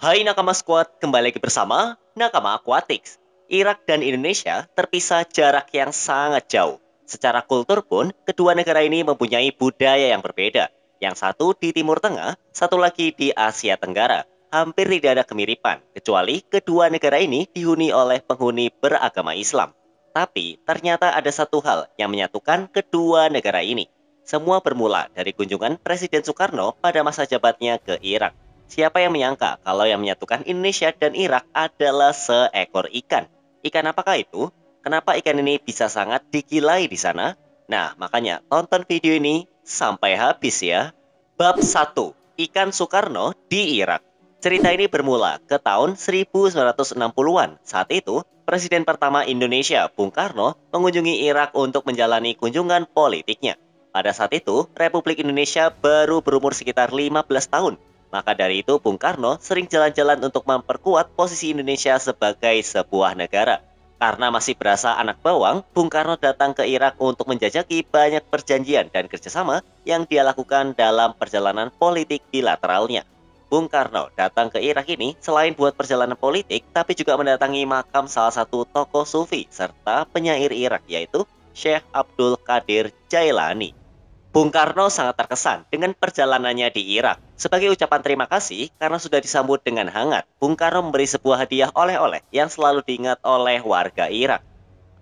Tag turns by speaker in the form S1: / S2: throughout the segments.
S1: Hai Nakama Squad, kembali lagi bersama Nakama Aquatics. Irak dan Indonesia terpisah jarak yang sangat jauh. Secara kultur pun, kedua negara ini mempunyai budaya yang berbeda. Yang satu di Timur Tengah, satu lagi di Asia Tenggara. Hampir tidak ada kemiripan, kecuali kedua negara ini dihuni oleh penghuni beragama Islam. Tapi ternyata ada satu hal yang menyatukan kedua negara ini. Semua bermula dari kunjungan Presiden Soekarno pada masa jabatnya ke Irak. Siapa yang menyangka kalau yang menyatukan Indonesia dan Irak adalah seekor ikan? Ikan apakah itu? Kenapa ikan ini bisa sangat digilai di sana? Nah, makanya tonton video ini sampai habis ya. Bab 1. Ikan Soekarno di Irak. Cerita ini bermula ke tahun 1960-an. Saat itu, Presiden pertama Indonesia, Bung Karno, mengunjungi Irak untuk menjalani kunjungan politiknya. Pada saat itu, Republik Indonesia baru berumur sekitar 15 tahun maka dari itu, Bung Karno sering jalan-jalan untuk memperkuat posisi Indonesia sebagai sebuah negara. Karena masih berasa anak bawang, Bung Karno datang ke Irak untuk menjajaki banyak perjanjian dan kerjasama yang dia lakukan dalam perjalanan politik bilateralnya. Bung Karno datang ke Irak ini selain buat perjalanan politik, tapi juga mendatangi makam salah satu tokoh sufi serta penyair Irak yaitu Syekh Abdul Qadir Jailani. Bung Karno sangat terkesan dengan perjalanannya di Irak. Sebagai ucapan terima kasih karena sudah disambut dengan hangat, Bung Karno memberi sebuah hadiah oleh-oleh yang selalu diingat oleh warga Irak.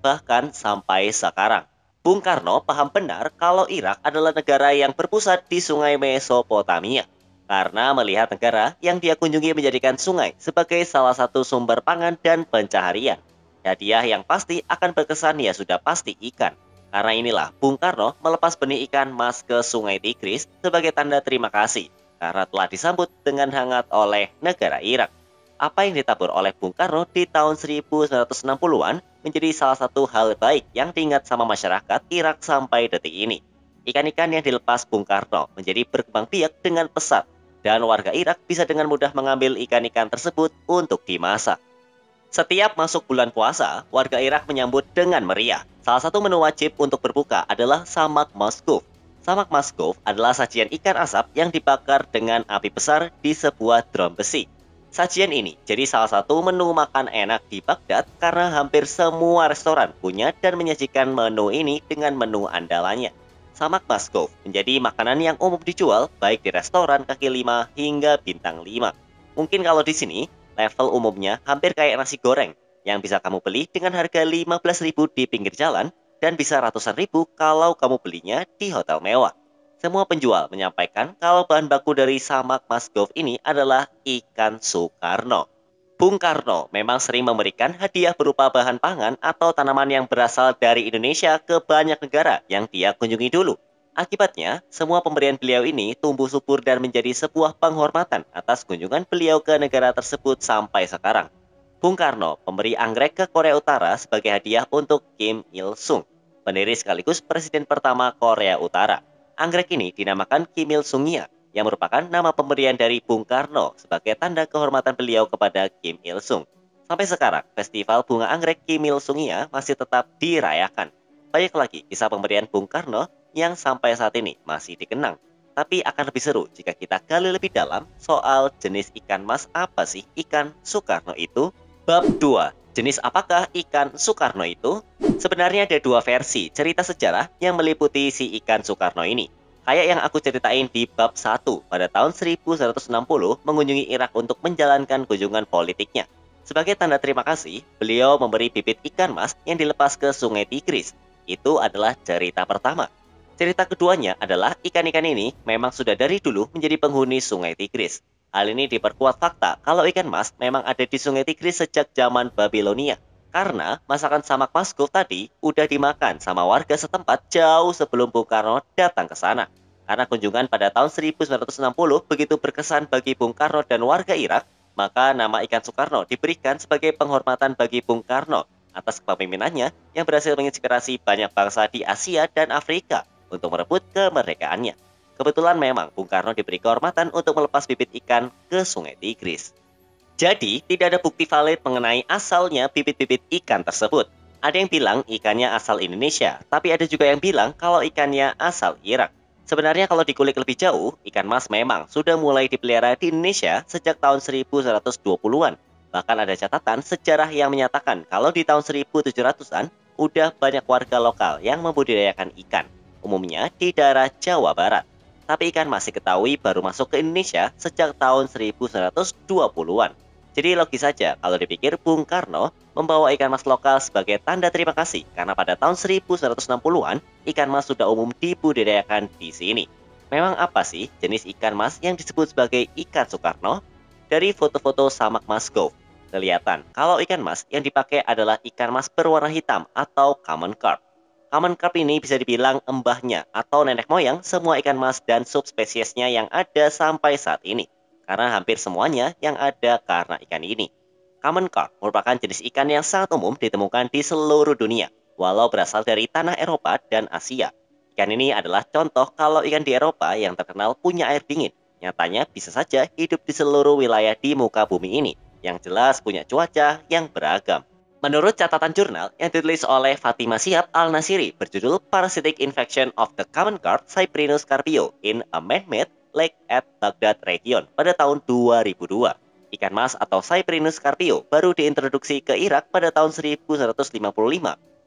S1: Bahkan sampai sekarang, Bung Karno paham benar kalau Irak adalah negara yang berpusat di sungai Mesopotamia. Karena melihat negara yang dia kunjungi menjadikan sungai sebagai salah satu sumber pangan dan pencaharian. Hadiah yang pasti akan berkesan ya sudah pasti ikan. Karena inilah Bung Karno melepas benih ikan mas ke Sungai Tigris sebagai tanda terima kasih karena telah disambut dengan hangat oleh negara Irak. Apa yang ditabur oleh Bung Karno di tahun 1960-an menjadi salah satu hal baik yang diingat sama masyarakat Irak sampai detik ini. Ikan-ikan yang dilepas Bung Karno menjadi berkembang biak dengan pesat dan warga Irak bisa dengan mudah mengambil ikan-ikan tersebut untuk dimasak. Setiap masuk bulan puasa, warga Irak menyambut dengan meriah. Salah satu menu wajib untuk berbuka adalah samak maskuf. Samak maskuf adalah sajian ikan asap yang dibakar dengan api besar di sebuah drum besi. Sajian ini jadi salah satu menu makan enak di Baghdad karena hampir semua restoran punya dan menyajikan menu ini dengan menu andalannya. Samak maskuf menjadi makanan yang umum dijual baik di restoran kaki lima hingga bintang lima. Mungkin kalau di sini level umumnya hampir kayak nasi goreng yang bisa kamu beli dengan harga 15.000 di pinggir jalan dan bisa ratusan ribu kalau kamu belinya di hotel mewah. Semua penjual menyampaikan kalau bahan baku dari samak Masgov ini adalah ikan Soekarno. Bung Karno memang sering memberikan hadiah berupa bahan pangan atau tanaman yang berasal dari Indonesia ke banyak negara yang dia kunjungi dulu. Akibatnya, semua pemberian beliau ini tumbuh subur dan menjadi sebuah penghormatan atas kunjungan beliau ke negara tersebut sampai sekarang. Bung Karno memberi anggrek ke Korea Utara sebagai hadiah untuk Kim Il-sung, pendiri sekaligus presiden pertama Korea Utara. Anggrek ini dinamakan Kim Il-sungnya, yang merupakan nama pemberian dari Bung Karno sebagai tanda kehormatan beliau kepada Kim Il-sung. Sampai sekarang, festival bunga anggrek Kim Il-sungnya masih tetap dirayakan. Banyak lagi kisah pemberian Bung Karno yang sampai saat ini masih dikenang. Tapi akan lebih seru jika kita gali lebih dalam soal jenis ikan mas apa sih ikan Soekarno itu. Bab 2. Jenis apakah ikan Soekarno itu? Sebenarnya ada dua versi cerita sejarah yang meliputi si ikan Soekarno ini. Kayak yang aku ceritain di bab 1 pada tahun 1160 mengunjungi Irak untuk menjalankan kunjungan politiknya. Sebagai tanda terima kasih, beliau memberi bibit ikan mas yang dilepas ke sungai Tigris. Itu adalah cerita pertama. Cerita keduanya adalah ikan-ikan ini memang sudah dari dulu menjadi penghuni Sungai Tigris. Hal ini diperkuat fakta kalau ikan mas memang ada di Sungai Tigris sejak zaman Babilonia. Karena masakan samak maskul tadi udah dimakan sama warga setempat jauh sebelum Bung Karno datang ke sana. Karena kunjungan pada tahun 1960 begitu berkesan bagi Bung Karno dan warga Irak, maka nama ikan Soekarno diberikan sebagai penghormatan bagi Bung Karno atas kepemimpinannya yang berhasil menginspirasi banyak bangsa di Asia dan Afrika untuk merebut kemerdekaannya. Kebetulan memang Bung Karno diberi kehormatan untuk melepas bibit ikan ke Sungai Tigris. Jadi, tidak ada bukti valid mengenai asalnya bibit-bibit ikan tersebut. Ada yang bilang ikannya asal Indonesia, tapi ada juga yang bilang kalau ikannya asal Irak. Sebenarnya kalau dikulik lebih jauh, ikan mas memang sudah mulai dipelihara di Indonesia sejak tahun 1120-an. Bahkan ada catatan sejarah yang menyatakan kalau di tahun 1700-an udah banyak warga lokal yang membudidayakan ikan, umumnya di daerah Jawa Barat. Tapi ikan masih ketahui baru masuk ke Indonesia sejak tahun 1920-an. Jadi logis saja kalau dipikir Bung Karno membawa ikan mas lokal sebagai tanda terima kasih karena pada tahun 1160-an ikan mas sudah umum dibudidayakan di sini. Memang apa sih jenis ikan mas yang disebut sebagai ikan Soekarno? Dari foto-foto samak mas go, kelihatan kalau ikan mas yang dipakai adalah ikan mas berwarna hitam atau common carp. Common carp ini bisa dibilang embahnya atau nenek moyang semua ikan mas dan subspesiesnya yang ada sampai saat ini. Karena hampir semuanya yang ada karena ikan ini. Common carp merupakan jenis ikan yang sangat umum ditemukan di seluruh dunia, walau berasal dari tanah Eropa dan Asia. Ikan ini adalah contoh kalau ikan di Eropa yang terkenal punya air dingin. Nyatanya bisa saja hidup di seluruh wilayah di muka bumi ini, yang jelas punya cuaca yang beragam. Menurut catatan jurnal yang ditulis oleh Fatima Siap Al-Nasiri berjudul Parasitic Infection of the Common Carp Cyprinus carpio in a Man-Made Lake at Baghdad Region pada tahun 2002. Ikan mas atau Cyprinus carpio baru diintroduksi ke Irak pada tahun 1155,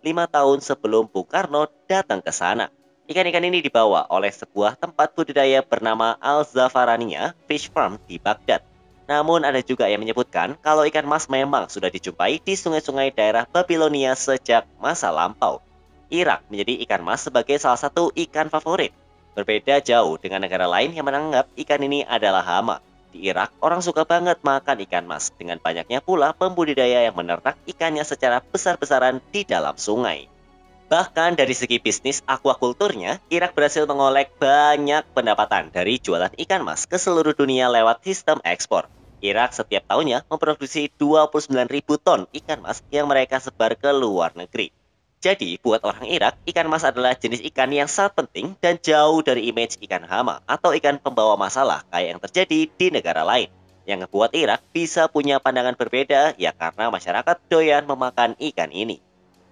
S1: lima tahun sebelum Bung Karno datang ke sana. Ikan-ikan ini dibawa oleh sebuah tempat budidaya bernama Al-Zafarania Fish Farm di Baghdad. Namun ada juga yang menyebutkan kalau ikan mas memang sudah dijumpai di sungai-sungai daerah Babilonia sejak masa lampau. Irak menjadi ikan mas sebagai salah satu ikan favorit. Berbeda jauh dengan negara lain yang menganggap ikan ini adalah hama. Di Irak, orang suka banget makan ikan mas, dengan banyaknya pula pembudidaya yang menernak ikannya secara besar-besaran di dalam sungai. Bahkan dari segi bisnis aquakulturnya, Irak berhasil mengolek banyak pendapatan dari jualan ikan mas ke seluruh dunia lewat sistem ekspor. Irak setiap tahunnya memproduksi 29.000 ton ikan mas yang mereka sebar ke luar negeri. Jadi, buat orang Irak, ikan mas adalah jenis ikan yang sangat penting dan jauh dari image ikan hama atau ikan pembawa masalah kayak yang terjadi di negara lain. Yang ngebuat Irak bisa punya pandangan berbeda ya karena masyarakat doyan memakan ikan ini.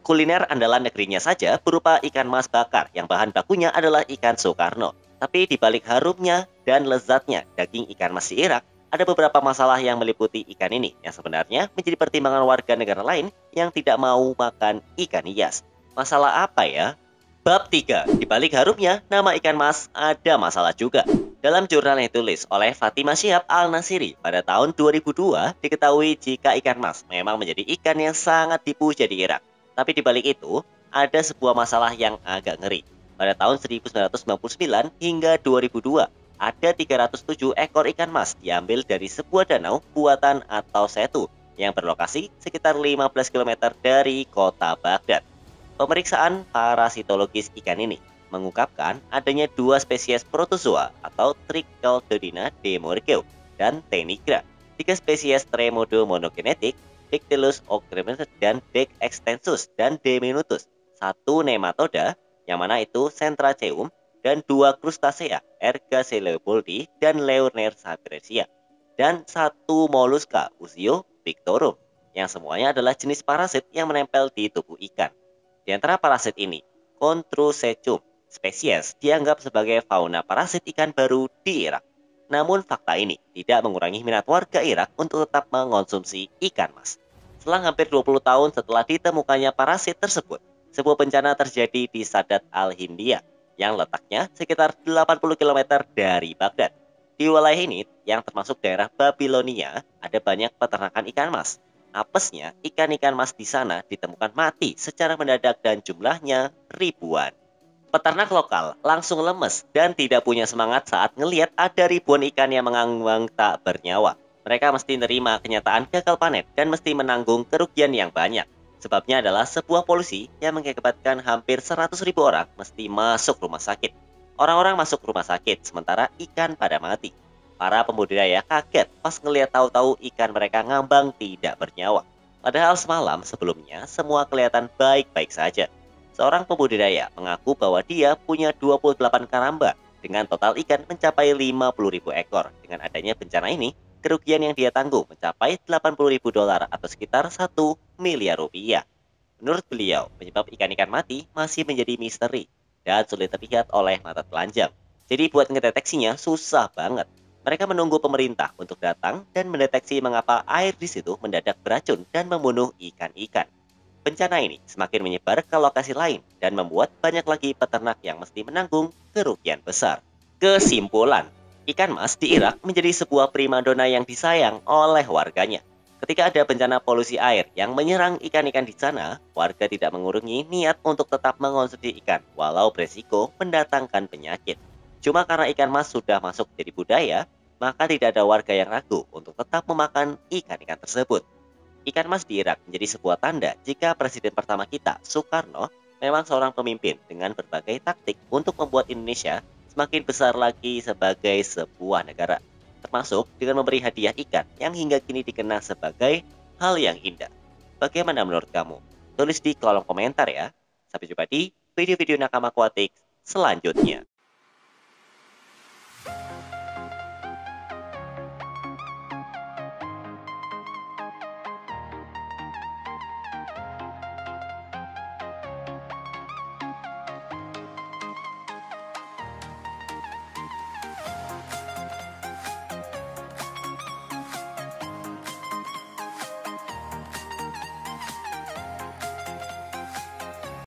S1: Kuliner andalan negerinya saja berupa ikan mas bakar yang bahan bakunya adalah ikan Soekarno. Tapi di balik harumnya dan lezatnya daging ikan mas di Irak, ada beberapa masalah yang meliputi ikan ini yang sebenarnya menjadi pertimbangan warga negara lain yang tidak mau makan ikan hias. Masalah apa ya? Bab 3. Di balik harumnya, nama ikan mas ada masalah juga. Dalam jurnal yang ditulis oleh Fatima Syihab Al-Nasiri pada tahun 2002, diketahui jika ikan mas memang menjadi ikan yang sangat dipuja di Irak. Tapi di balik itu, ada sebuah masalah yang agak ngeri. Pada tahun 1999 hingga 2002, ada 307 ekor ikan mas diambil dari sebuah danau buatan atau setu yang berlokasi sekitar 15 km dari kota Baghdad. Pemeriksaan parasitologis ikan ini mengungkapkan adanya dua spesies protozoa atau Trichodelina demorkeu dan Tenigra, tiga spesies Tremodo monogenetik, Dictylus ogremenus dan Dic extensus dan D minutus, satu nematoda yang mana itu Centraceum dan dua krustasea, Ergace leopoldi dan Leurner sabresia, dan satu moluska, Usio pictorum, yang semuanya adalah jenis parasit yang menempel di tubuh ikan. Di antara parasit ini, Contrucecium spesies dianggap sebagai fauna parasit ikan baru di Irak. Namun fakta ini tidak mengurangi minat warga Irak untuk tetap mengonsumsi ikan mas. Selang hampir 20 tahun setelah ditemukannya parasit tersebut, sebuah bencana terjadi di Sadat al-Hindia yang letaknya sekitar 80 km dari Baghdad. Di wilayah ini, yang termasuk daerah Babilonia, ada banyak peternakan ikan mas. Apesnya, ikan-ikan mas di sana ditemukan mati secara mendadak dan jumlahnya ribuan. Peternak lokal langsung lemes dan tidak punya semangat saat ngelihat ada ribuan ikan yang mengambang tak bernyawa. Mereka mesti menerima kenyataan gagal panen dan mesti menanggung kerugian yang banyak. Sebabnya adalah sebuah polisi yang mengakibatkan hampir 100 ribu orang mesti masuk rumah sakit. Orang-orang masuk rumah sakit sementara ikan pada mati. Para pembudidaya kaget pas ngelihat tahu-tahu ikan mereka ngambang tidak bernyawa. Padahal semalam sebelumnya semua kelihatan baik-baik saja. Seorang pembudidaya mengaku bahwa dia punya 28 karamba dengan total ikan mencapai 50 ribu ekor. Dengan adanya bencana ini, kerugian yang dia tanggung mencapai 80 ribu dolar atau sekitar 1 miliar rupiah. Menurut beliau, penyebab ikan-ikan mati masih menjadi misteri dan sulit terlihat oleh mata telanjang. Jadi buat ngedeteksinya susah banget. Mereka menunggu pemerintah untuk datang dan mendeteksi mengapa air di situ mendadak beracun dan membunuh ikan-ikan. Bencana ini semakin menyebar ke lokasi lain dan membuat banyak lagi peternak yang mesti menanggung kerugian besar. Kesimpulan, ikan mas di Irak menjadi sebuah primadona yang disayang oleh warganya. Ketika ada bencana polusi air yang menyerang ikan-ikan di sana, warga tidak mengurangi niat untuk tetap mengonsumsi ikan walau beresiko mendatangkan penyakit. Cuma karena ikan mas sudah masuk jadi budaya, maka tidak ada warga yang ragu untuk tetap memakan ikan-ikan tersebut. Ikan mas di Irak menjadi sebuah tanda jika presiden pertama kita, Soekarno, memang seorang pemimpin dengan berbagai taktik untuk membuat Indonesia semakin besar lagi sebagai sebuah negara, termasuk dengan memberi hadiah ikan yang hingga kini dikenal sebagai hal yang indah. Bagaimana menurut kamu? Tulis di kolom komentar ya. Sampai jumpa di video-video nakama aquatic selanjutnya.